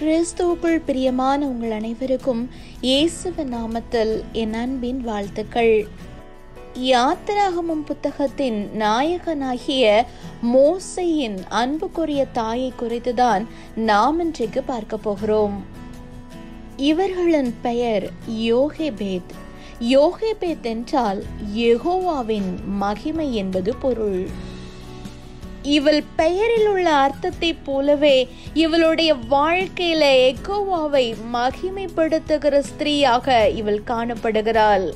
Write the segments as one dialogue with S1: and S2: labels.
S1: கிறிஸ்துவுக்குள் பிரியமான உங்கள் அனைவருக்கும் இயேசுவ நாமத்தில் என் அன்பின் வாழ்த்துக்கள். யாத்திராகமும் புத்தகத்தின் நாயகனாகிய மோசையின் அன்புக்குரிய தாயை குறித்துதான் நாம் இன்றைக்கு பார்க்க போகிறோம். இவர்களின் பெயர் யோகேபேத். யோகேபேத் என்றால் யெகோவாவின் மகிமை என்பது பொருள். இவள் பெயரில் உள்ள அர்த்தத்தைப் போலவே இவளுடைய வாழ்க்கையில எகோவாவை மகிமைப்படுத்துகிற ஸ்திரீயாக இவள் காணப்படுகிறாள்.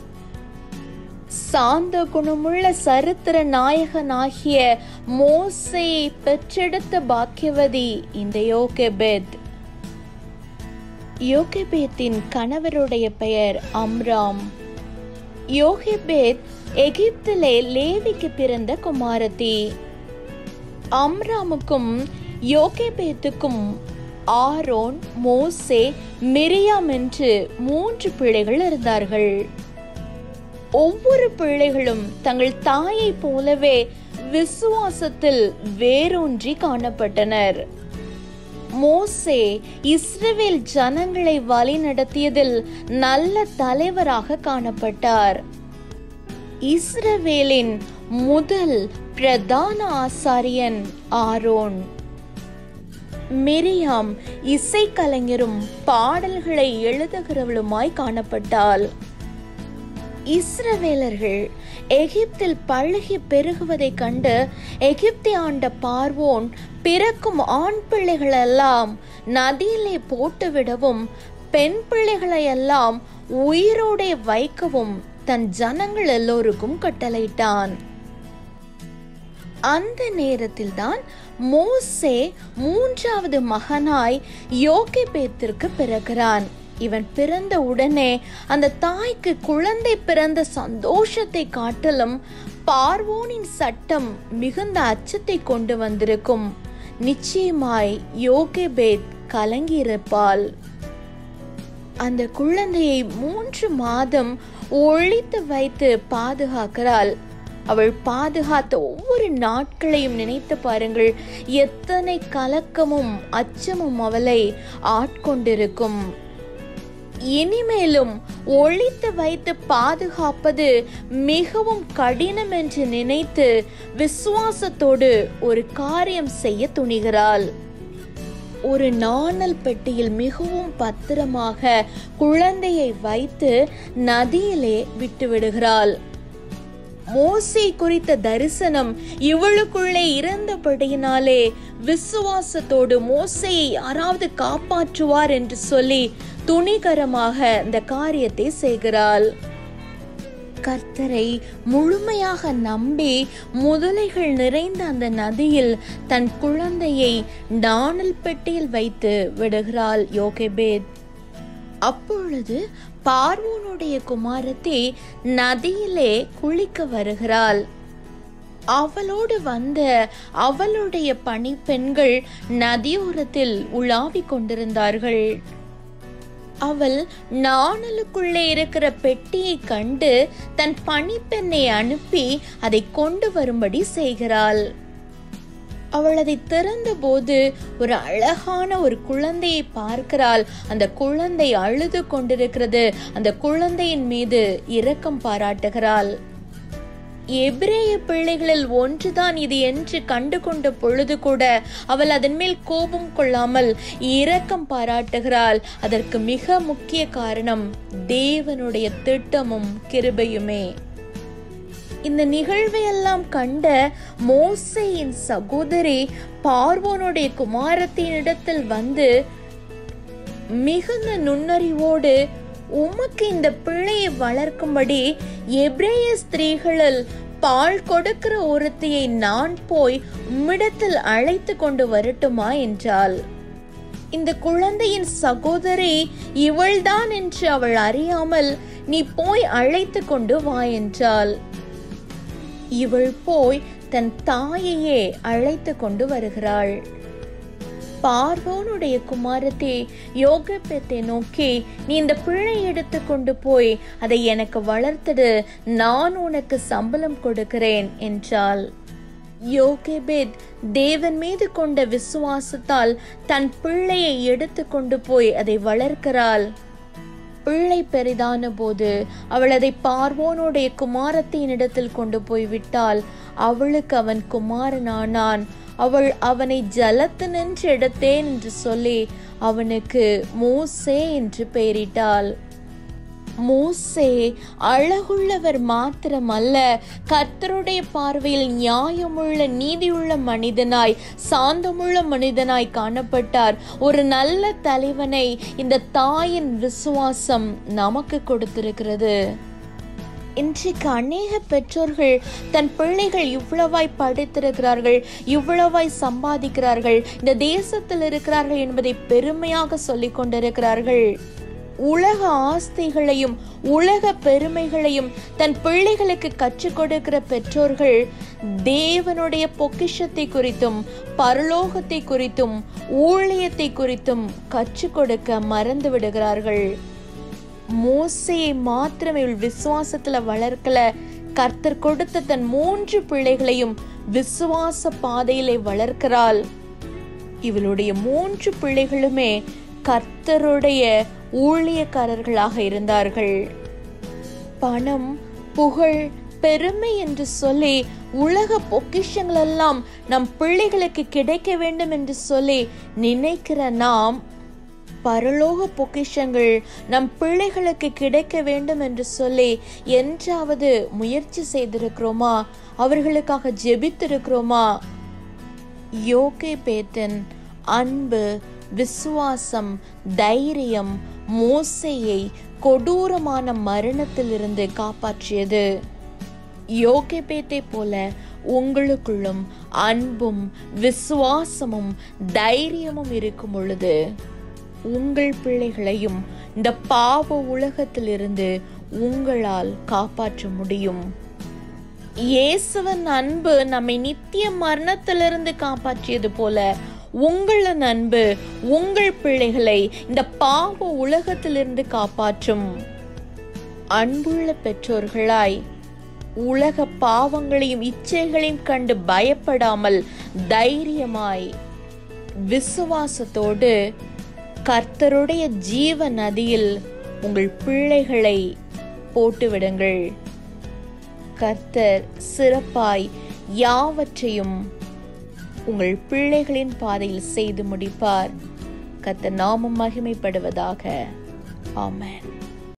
S1: சாந்த குணமுள்ள சரித்திர நாயகனாகிய மோசையை பெற்றெடுத்த பாக்கியவதி இந்த யோகெபெத். யோகெபேத்தின் கணவருடைய பெயர் அம்ராம். யோகெபேத் எகிப்திலே லேவிக்கு பிறந்த குமாரதி அம்ராமுக்கும் யோகேபேத்துக்கும் ஆரோன் மோசே மிரியாம் என்று மூன்று பிள்ளைகள் இருந்தார்கள். ஒவ்வொரு பிள்ளைகளும் தங்கள் தாயை போலவே விசுவாசத்தில் வேரூன்றி காணப்பட்டனர். மோசே இஸ்ரேல் ஜனங்களை வழி நடத்தியதில் நல்ல தலைவராக காணப்பட்டார். இஸ்ரவேலின் முதல் பிரதான ஆசாரியன் ஆரோன். மிரியாம் இசைக்கலைஞரும் பாடல்களை எழுதுகிறவளுமாய் காணப்பட்டாள். இஸ்ரவேலர்கள் எகிப்தில் பழகி பெருகுவதைக் கண்டு எகிப்தை ஆண்ட பார்வோன் பிறக்கும் ஆண் பிள்ளைகளெல்லாம் நதியிலே போட்டுவிடவும் பெண் பிள்ளைகளையெல்லாம் உயிரோடே வைக்கவும் தன் ஜனங்கள் எல்லோருக்கும் கட்டளையிட்டான். அந்த நேரத்தில் தான் மோசே மூன்றாவது மகனாய் யோகேபேத்திற்கு பிறக்கிறான். இவன் பிறந்த உடனே அந்த தாய்க்கு குழந்தை பிறந்த சந்தோஷத்தை காட்டலும் பார்வோனின் சட்டம் மிகுந்த அச்சத்தை கொண்டு வந்திருக்கும். நிச்சயமாய் யோகேபேத் கலங்கியிருப்பாள். அந்த குழந்தையை மூன்று மாதம் ஒழித்து வைத்து பாதுகாக்கிறாள். அவள் பாதுகாத்த ஒவ்வொரு நாட்களையும் நினைத்து பாருங்கள். எத்தனை கலக்கமும் அச்சமும் அவளை ஆட்கொண்டிருக்கும். இனிமேலும் ஒழித்து வைத்து பாதுகாப்பது மிகவும் கடினம் என்று நினைத்து விசுவாசத்தோடு ஒரு காரியம் செய்ய துணிகிறாள். ஒரு நாணல் பெட்டியில் மிகவும் பத்திரமாக குழந்தையை வைத்து நதியிலே விட்டுவிடுகிறாள். மோசை குறித்த தரிசனம் இவளுக்குள்ளே இருந்தபடியினாலே விசுவாசத்தோடு மோசையை யாராவது காப்பாற்றுவார் என்று சொல்லி துணிகரமாக இந்த காரியத்தை செய்கிறாள். கர்த்தரை முழுமையாக நம்பி முதலைகள் நிறைந்த அந்த நதியில் தன் குழந்தையை டானல் பெட்டியில் வைத்து விடுகிறாள் யோகேபேத். அப்பொழுது பார்வோனுடைய குமாரத்தி நதியிலே குளிக்க வருகிறாள். அவளோடு வந்த அவளுடைய பணிப்பெண்கள் நதியோரத்தில் உலாவிக் கொண்டிருந்தார்கள். அவள் நாணலுக்குள்ளே இருக்கிற பெட்டியை கண்டு தன் பணிப்பெண்ணை அனுப்பி அதை கொண்டு வரும்படி செய்கிறாள். அவள் அதை திறந்த போது ஒரு அழகான ஒரு குழந்தையை பார்க்கிறாள். அந்த குழந்தை அழுது கொண்டிருக்கிறது. அந்த குழந்தையின் மீது இரக்கம் பாராட்டுகிறாள். எபிரேய பிள்ளைகளில் ஒன்றுதான் இது என்று கண்டு கொண்ட பொழுது கூட அவள் அதன் மேல் கோபம் கொள்ளாமல் இரக்கம் பாராட்டுகிறாள். அதற்கு மிக முக்கிய காரணம் தேவனுடைய திட்டமும் கிருபையுமே. இந்த நிகழ்வையெல்லாம் கண்ட மோசையின் சகோதரி பார்வோனுடைய குமாரத்தினிடத்தில் வந்து மிகுந்த நுண்ணறிவோடு உமக்கு இந்த பிள்ளையை வளர்க்கும்படி எப்ரேய ஸ்திரீகளில் பால் கொடுக்கிற ஒருத்தியை நான் போய் உம்மிடத்தில் அழைத்து கொண்டு வரட்டுமா? என்றாள். இந்த குழந்தையின் சகோதரி இவள்தான் என்று அவள் அறியாமல் நீ போய் அழைத்து கொண்டு வா என்றாள். இவள் போய் தன் தாயையே அழைத்து கொண்டு வருகிறாள். பார்வோனுடைய குமாரத்தை யோகப்பத்தை நோக்கி நீ இந்த பிள்ளை எடுத்து கொண்டு போய் அதை எனக்கு வளர்த்துடு. நான் உனக்கு சம்பளம் கொடுக்கிறேன் என்றாள். யோகேபேத் தேவன் மீது கொண்ட விசுவாசத்தால் தன் பிள்ளையை எடுத்து கொண்டு போய் அதை வளர்க்கிறாள். பிள்ளை பெரிதான போது அவள் அதை பார்வோனுடைய குமாரத்தினிடத்தில் கொண்டு போய் விட்டால் அவளுக்கு அவன் குமாரனானான். அவள் அவனை ஜலத்து நின்ற எடுத்தேன் என்று சொல்லி அவனுக்கு மோசே என்று பெயரிட்டாள். மோசே அழகுள்ளவர் மாத்திரமல்ல கர்த்தருடைய பார்வையில் நியாயமுள்ள நீதியுள்ள மனிதனாய் சாந்தமுள்ள மனிதனாய் காணப்பட்டார். ஒரு நல்ல தலைவனை இந்த தாயின் விசுவாசம் நமக்கு கொடுத்திருக்கிறது. இன்றைக்கு அநேக பெற்றோர்கள் தன் பிள்ளைகள் இவ்வளவாய் படித்திருக்கிறார்கள் இவ்வளவாய் சம்பாதிக்கிறார்கள் இந்த தேசத்தில் இருக்கிறார்கள் என்பதை பெருமையாக சொல்லிக் கொண்டிருக்கிறார்கள். உலக ஆஸ்திகளையும் உலக பெருமைகளையும் தன் பிள்ளைகளுக்கு கற்றுக் கொடுக்கிற பெற்றோர்கள் தேவனுடைய பொக்கிஷத்தை குறித்தும் பரலோகத்தை குறித்தும் ஊழியத்தை குறித்தும் கற்றுக் கொடுக்க மறந்து விடுகிறார்கள். மோசையை மாத்திரம் இவள் விசுவாசத்துல வளர்க்கல. கர்த்தர் கொடுத்த தன் மூன்று பிள்ளைகளையும் விசுவாச பாதையிலே வளர்க்கிறாள். இவளுடைய மூன்று பிள்ளைகளுமே கர்த்தருடைய ஊழியக்காரர்களாக இருந்தார்கள். பணம் புகழ் பெருமை என்று சொல்லி உலக பொக்கிஷங்கள் எல்லாம் நம் பிள்ளைகளுக்கு கிடைக்க வேண்டும் என்று சொல்லி நினைக்கிற நாம் பரலோக பொக்கிஷங்கள் நம் பிள்ளைகளுக்கு கிடைக்க வேண்டும் என்று சொல்லி என்றாவது முயற்சி செய்திருக்கிறோமா? அவர்களுக்காக ஜெபித்திருக்கிறோமா? யோகே பேத்தன் அன்பு விசுவாசம் தைரியம் மோசையை கொடூரமான மரணத்திலிருந்து காப்பாற்றியது. யோகபேத்தை போல உங்களுக்குள்ளும் அன்பும் விசுவாசமும் தைரியமும் இருக்கும் பொழுது உங்கள் பிள்ளைகளையும் இந்த பாவ உலகத்திலிருந்து உங்களால் காப்பாற்ற முடியும். இயேசுவின் அன்பு நம்மை நித்திய மரணத்திலிருந்து காப்பாற்றியது போல உங்கள அன்பு உங்கள் பிள்ளைகளை இந்த பாவ உலகத்திலிருந்து காப்பாற்றும். அன்புள்ள பெற்றோர்களாய் உலக பாவங்களையும் இச்சைகளையும் கண்டு பயப்படாமல் தைரியமாய் விசுவாசத்தோடு கர்த்தருடைய ஜீவ நதியில் உங்கள் பிள்ளைகளை போட்டுவிடுங்கள். கர்த்தர் சிறப்பாய் யாவற்றையும் உங்கள் பிள்ளைகளின் பாதையில் செய்து முடிப்பார். கத்த நாமும் மகிமைப்படுவதாக. ஆமேன்.